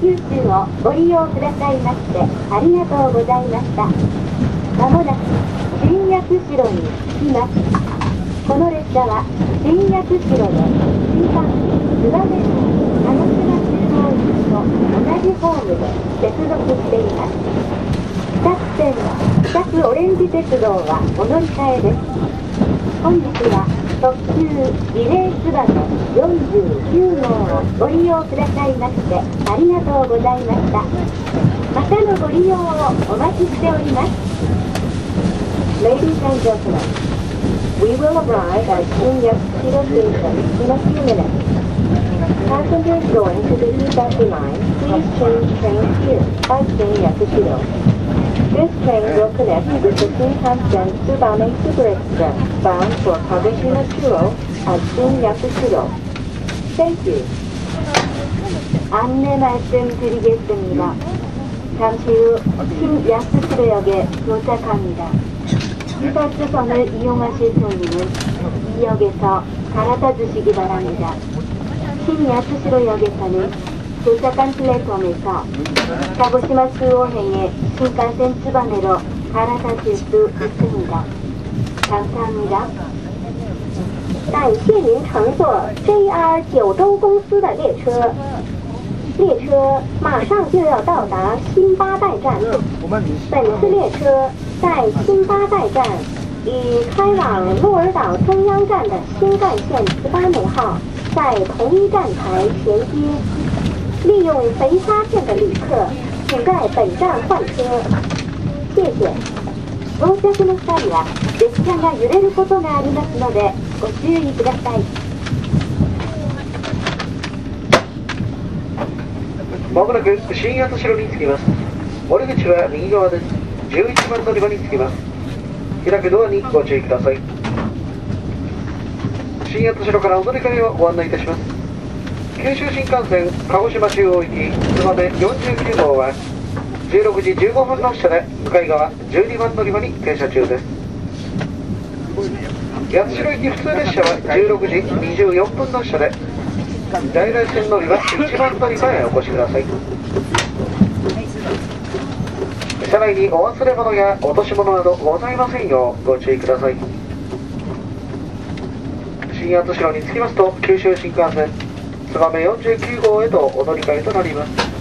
九州をご利用くださいましてありがとうございました。まもなく新薬城に着きます。この列車は新薬城で新幹線燕号鹿児島中央駅と同じホームで接続しています。北区線北区オレンジ鉄道はお乗り換えです。本日は特急リレーツバメ49号をご利用くださいましてありがとうございましたまたのご利用をお待ちしております Ladies and gentlemen, we will arrive at Shinyakushiro Station in a few minutes. Passengers going to the Higashi line, please change trains here at Shinyakushiro. This train will connect with the Shinkansen Tsubame Super Express bound for Kagoshima Churo at Shinyakushiro. Thank you. 안내 말씀드리겠습니다. 잠시 후 신야스시로역에 도착합니다. 시사주선을 이용하실 손님은 이 역에서 갈아타 주시기 바랍니다. 신야스시로역에서는 도착한 플랫폼에서 가고시마 수호행의 신칸센 츠바메로 갈아타실 수 있습니다. 감사합니다. 感谢您乘坐 JR 九州公司的列车，列车马上就要到达新八代站。本次列车在新八代站与开往鹿儿岛中央站的新干线十八美号在同一站台衔接。 利用肥沙线的旅客，请在本站换车。谢谢。到着の際は列車が揺れることがありますのでご注意くださいまもなく新八代に着きます降り口は右側です11番乗り場に着きます開くドアにご注意ください新八代からお乗り換えをご案内いたします九州新幹線鹿児島中央行き燕49号は16時15分の車で向かい側12番乗り場に停車中です。八代行き普通列車は16時24分の車で在来線乗り場1番乗り場へお越しください。車内にお忘れ物や落とし物などございませんようご注意ください。新八代に着きますと九州新幹線燕49号へとお乗り換えとなります。